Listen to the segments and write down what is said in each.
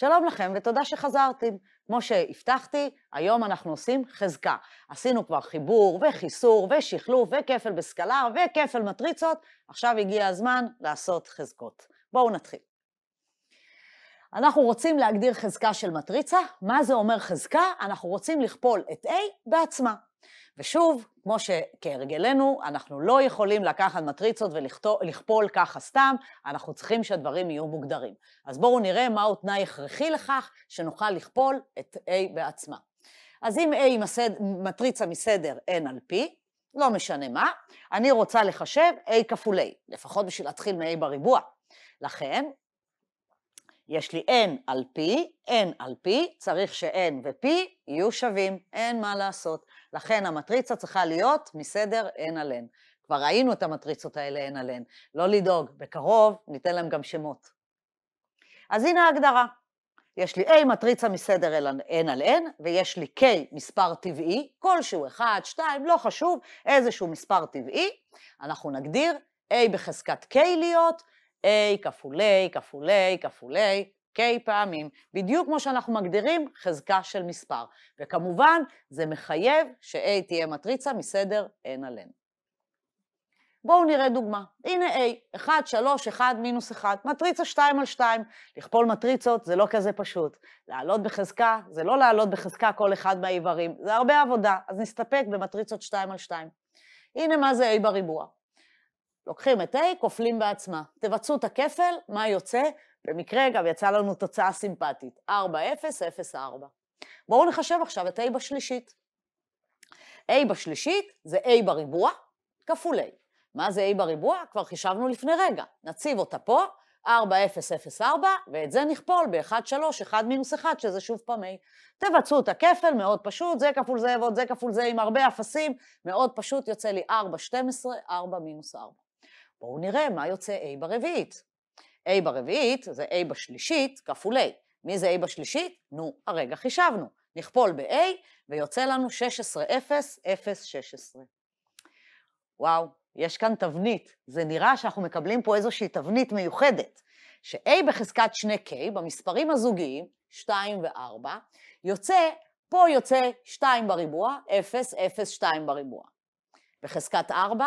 שלום לכם ותודה שחזרתם. כמו שהבטחתי, היום אנחנו עושים חזקה. עשינו כבר חיבור וחיסור ושחלוף וכפל בסקלר וכפל מטריצות, עכשיו הגיע הזמן לעשות חזקות. בואו נתחיל. אנחנו רוצים להגדיר חזקה של מטריצה. מה זה אומר חזקה? אנחנו רוצים לכפול את A בעצמה. ושוב, כמו שכהרגלנו, אנחנו לא יכולים לקחת מטריצות ולכפול ככה סתם, אנחנו צריכים שהדברים יהיו מוגדרים. אז בואו נראה מהו תנאי הכרחי לכך שנוכל לכפול את A בעצמה. אז אם A היא מסד, מטריצה מסדר N על P, לא משנה מה, אני רוצה לחשב A כפול A, לפחות בשביל להתחיל מ-A בריבוע. לכן, יש לי n על p, n על p, צריך ש-n ו-p יהיו שווים, אין מה לעשות. לכן המטריצה צריכה להיות מסדר n על n. כבר ראינו את המטריצות האלה n על n. לא לדאוג, בקרוב ניתן להם גם שמות. אז הנה ההגדרה. יש לי A מטריצה מסדר n על n, ויש לי K מספר טבעי, כלשהו 1, 2, לא חשוב, איזשהו מספר טבעי. אנחנו נגדיר A בחזקת K להיות A כפול A כפול A כפול A, K פעמים, בדיוק כמו שאנחנו מגדירים חזקה של מספר. וכמובן, זה מחייב ש-A תהיה מטריצה מסדר N על N. בואו נראה דוגמה. הנה A, 1, 3, 1, מינוס 1, מטריצה 2 על 2. לכפול מטריצות זה לא כזה פשוט. לעלות בחזקה זה לא לעלות בחזקה כל אחד מהאיברים, זה הרבה עבודה, אז נסתפק במטריצות 2 על 2. הנה מה זה A בריבוע. לוקחים את A, כופלים בעצמה. תבצעו את הכפל, מה יוצא? במקרה גם יצאה לנו תוצאה סימפטית, 4, 0, 0, 4. בואו נחשב עכשיו את A בשלישית. A בשלישית זה A בריבוע כפול A. מה זה A בריבוע? כבר חישבנו לפני רגע. נציב אותה פה, 4, 0, 0, 4, ואת זה נכפול ב-1, 3, 1 מינוס 1, שזה שוב פעם A. תבצעו את הכפל, מאוד פשוט, זה כפול זה ועוד זה כפול זה עם הרבה אפסים, מאוד פשוט, יוצא לי 4, 12, 4 מינוס 4. בואו נראה מה יוצא A ברביעית. A ברביעית זה A בשלישית כפול A. מי זה A בשלישית? נו, הרגע חישבנו. נכפול ב-A ויוצא לנו 16, 0, 0, 16. וואו, יש כאן תבנית. זה נראה שאנחנו מקבלים פה איזושהי תבנית מיוחדת. ש-A בחזקת שני K במספרים הזוגיים, 2 ו-4, יוצא, פה יוצא 2 בריבוע, 0, 0, 2 בריבוע. בחזקת 4,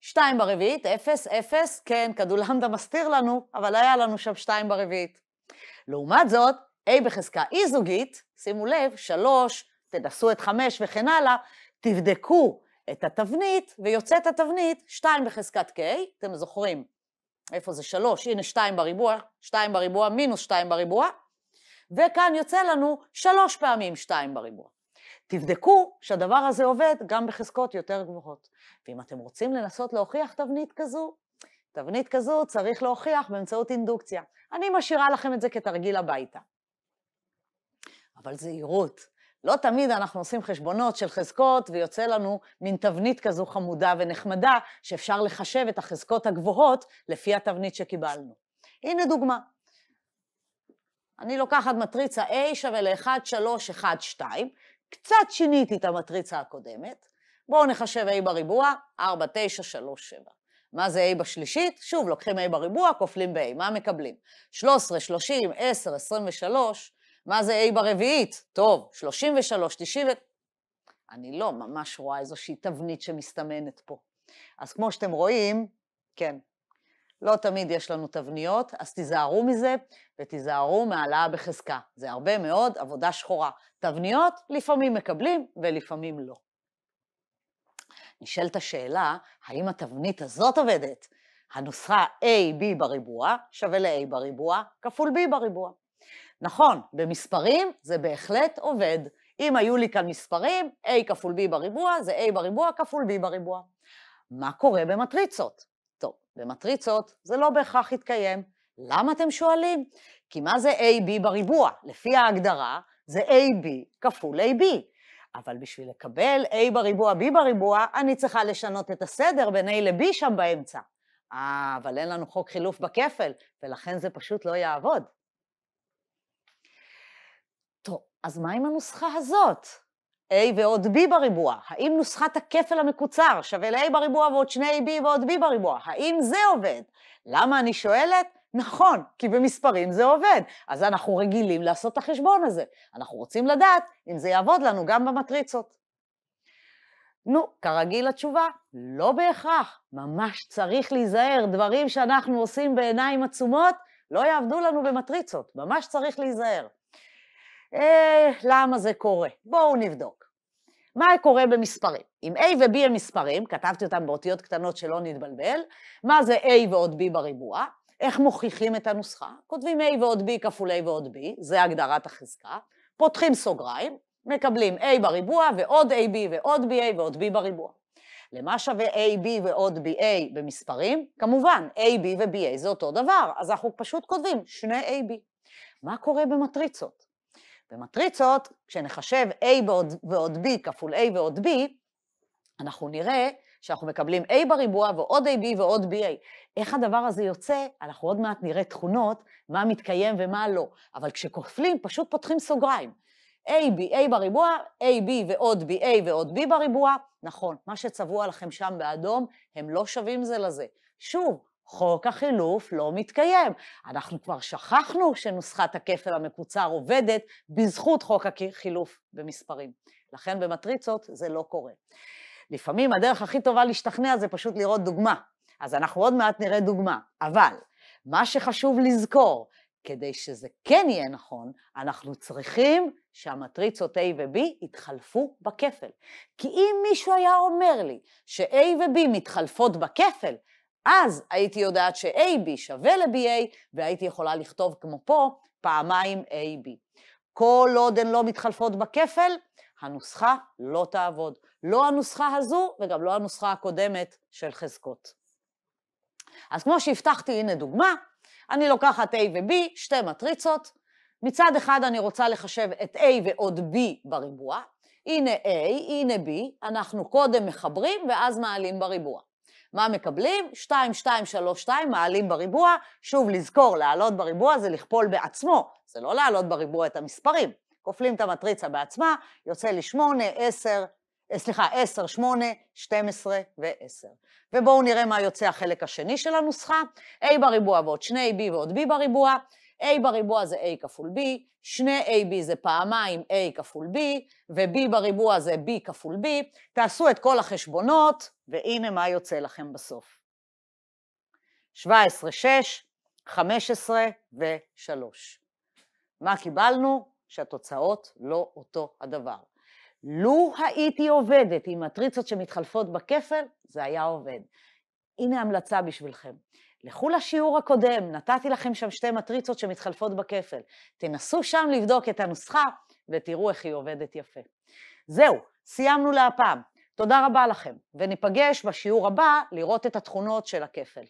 שתיים ברביעית, אפס, אפס, כן, כדולמדה מסתיר לנו, אבל היה לנו שם שתיים ברביעית. לעומת זאת, A בחזקה אי-זוגית, שימו לב, שלוש, תנסו את חמש וכן הלאה, תבדקו את התבנית, ויוצאת התבנית שתיים בחזקת K, אתם זוכרים, איפה זה שלוש? הנה שתיים בריבוע, שתיים בריבוע מינוס שתיים בריבוע, וכאן יוצא לנו שלוש פעמים שתיים בריבוע. תבדקו שהדבר הזה עובד גם בחזקות יותר גבוהות. ואם אתם רוצים לנסות להוכיח תבנית כזו, תבנית כזו צריך להוכיח באמצעות אינדוקציה. אני משאירה לכם את זה כתרגיל הביתה. אבל זהירות, לא תמיד אנחנו עושים חשבונות של חזקות ויוצא לנו מין תבנית כזו חמודה ונחמדה שאפשר לחשב את החזקות הגבוהות לפי התבנית שקיבלנו. הנה דוגמה. אני לוקחת מטריצה A שווה ל-1, 3, 1, 2, קצת שיניתי את המטריצה הקודמת. בואו נחשב A בריבוע, 4, 9, 3, 7. מה זה A בשלישית? שוב, לוקחים A בריבוע, כופלים ב-A. מה מקבלים? 13, 30, 10, 23. מה זה A ברביעית? טוב, 33, 90... אני לא ממש רואה איזושהי תבנית שמסתמנת פה. אז כמו שאתם רואים, כן, לא תמיד יש לנו תבניות, אז תיזהרו מזה ותיזהרו מהעלאה בחזקה. זה הרבה מאוד עבודה שחורה. תבניות לפעמים מקבלים ולפעמים לא. נשאלת השאלה, האם התבנית הזאת עובדת? הנוסחה AB בריבוע שווה ל-A בריבוע כפול B בריבוע. נכון, במספרים זה בהחלט עובד. אם היו לי כאן מספרים, A כפול B בריבוע זה A בריבוע כפול B בריבוע. מה קורה במטריצות? במטריצות זה לא בהכרח יתקיים. למה אתם שואלים? כי מה זה AB בריבוע? לפי ההגדרה זה AB כפול AB. אבל בשביל לקבל A בריבוע, B בריבוע, אני צריכה לשנות את הסדר בין A ל-B שם באמצע. אה, אבל אין לנו חוק חילוף בכפל, ולכן זה פשוט לא יעבוד. טוב, אז מה עם הנוסחה הזאת? A ועוד B בריבוע. האם נוסחת הכפל המקוצר שווה ל-A בריבוע ועוד שני AB ועוד B בריבוע? האם זה עובד? למה אני שואלת? נכון, כי במספרים זה עובד. אז אנחנו רגילים לעשות את החשבון הזה. אנחנו רוצים לדעת אם זה יעבוד לנו גם במטריצות. נו, כרגיל התשובה, לא בהכרח. ממש צריך להיזהר, דברים שאנחנו עושים בעיניים עצומות לא יעבדו לנו במטריצות, ממש צריך להיזהר. אה, למה זה קורה? בואו נבדוק. מה קורה במספרים? אם A ו-B הם מספרים, כתבתי אותם באותיות קטנות שלא נתבלבל, מה זה A ועוד B בריבוע? איך מוכיחים את הנוסחה? כותבים A ועוד B כפול A ועוד B, זה הגדרת החזקה, פותחים סוגריים, מקבלים A בריבוע ועוד AB ועוד BA ועוד B בריבוע. למה שווה AB ועוד BA במספרים? כמובן, AB ו-BA זה אותו דבר, אז אנחנו פשוט כותבים שני AB. מה קורה במטריצות? במטריצות, כשנחשב A ועוד, ועוד B כפול A ועוד B, אנחנו נראה שאנחנו מקבלים A בריבוע ועוד AB ועוד BA. איך הדבר הזה יוצא? אנחנו עוד מעט נראה תכונות, מה מתקיים ומה לא. אבל כשכופלים, פשוט פותחים סוגריים. AB, A בריבוע, AB ועוד BA ועוד B בריבוע, נכון, מה שצבוע לכם שם באדום, הם לא שווים זה לזה. שוב, חוק החילוף לא מתקיים. אנחנו כבר שכחנו שנוסחת הכפל המקוצר עובדת בזכות חוק החילוף במספרים. לכן במטריצות זה לא קורה. לפעמים הדרך הכי טובה להשתכנע זה פשוט לראות דוגמה. אז אנחנו עוד מעט נראה דוגמה. אבל מה שחשוב לזכור, כדי שזה כן יהיה נכון, אנחנו צריכים שהמטריצות A ו-B יתחלפו בכפל. כי אם מישהו היה אומר לי ש-A ו-B מתחלפות בכפל, אז הייתי יודעת ש-AB שווה ל-BA, והייתי יכולה לכתוב כמו פה, פעמיים AB. כל עוד הן לא מתחלפות בכפל, הנוסחה לא תעבוד. לא הנוסחה הזו וגם לא הנוסחה הקודמת של חזקות. אז כמו שהבטחתי, הנה דוגמה, אני לוקחת A ו-B, שתי מטריצות, מצד אחד אני רוצה לחשב את A ועוד B בריבוע, הנה A, הנה B, אנחנו קודם מחברים ואז מעלים בריבוע. מה מקבלים? 2, 2, 3, 2, מעלים בריבוע. שוב, לזכור, לעלות בריבוע זה לכפול בעצמו, זה לא לעלות בריבוע את המספרים. כופלים את המטריצה בעצמה, יוצא לי 8, 10, אה, סליחה, 10, 8, 12 ו-10. ובואו נראה מה יוצא החלק השני של הנוסחה. a בריבוע ועוד 2b ועוד b בריבוע. A בריבוע זה a כפול b, שני ab זה פעמיים a כפול b, ו-b בריבוע זה b כפול b. תעשו את כל החשבונות, והנה מה יוצא לכם בסוף. 17, 6, 15 ו-3. מה קיבלנו? שהתוצאות לא אותו הדבר. לו הייתי עובדת עם מטריצות שמתחלפות בכפל, זה היה עובד. הנה המלצה בשבילכם. לכו לשיעור הקודם, נתתי לכם שם שתי מטריצות שמתחלפות בכפל. תנסו שם לבדוק את הנוסחה ותראו איך היא עובדת יפה. זהו, סיימנו להפעם. תודה רבה לכם, וניפגש בשיעור הבא לראות את התכונות של הכפל.